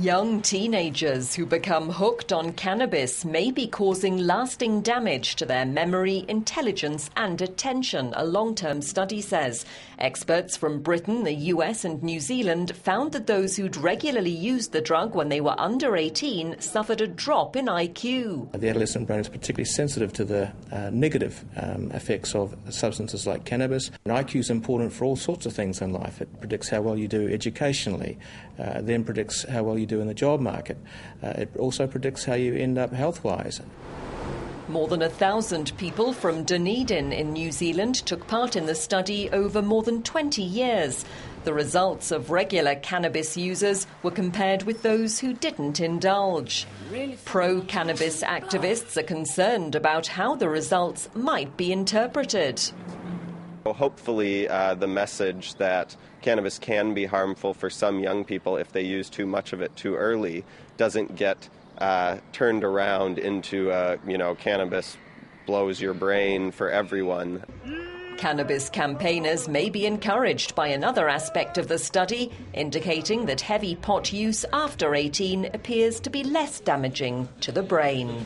Young teenagers who become hooked on cannabis may be causing lasting damage to their memory, intelligence, and attention, a long term study says. Experts from Britain, the US, and New Zealand found that those who'd regularly used the drug when they were under 18 suffered a drop in IQ. The adolescent brain is particularly sensitive to the uh, negative um, effects of substances like cannabis. And IQ is important for all sorts of things in life. It predicts how well you do educationally, uh, then predicts how well you do in the job market. Uh, it also predicts how you end up health wise. More than a thousand people from Dunedin in New Zealand took part in the study over more than 20 years. The results of regular cannabis users were compared with those who didn't indulge. Pro cannabis activists are concerned about how the results might be interpreted. Hopefully, uh, the message that cannabis can be harmful for some young people if they use too much of it too early doesn't get uh, turned around into, uh, you know, cannabis blows your brain for everyone. Cannabis campaigners may be encouraged by another aspect of the study, indicating that heavy pot use after 18 appears to be less damaging to the brain.